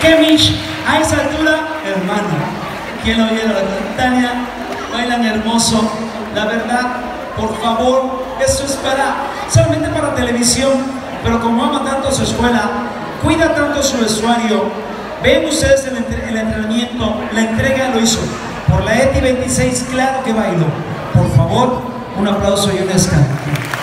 Kemich, a esa altura, hermano, ¿quién lo oye? La Tania, bailan hermoso, la verdad, por favor, eso es para, solamente para televisión, pero como ama tanto su escuela, cuida tanto su vestuario, ven ustedes el, el entrenamiento, la entrega lo hizo, por la ETI 26, claro que bailó, por favor, un aplauso y un escándalo.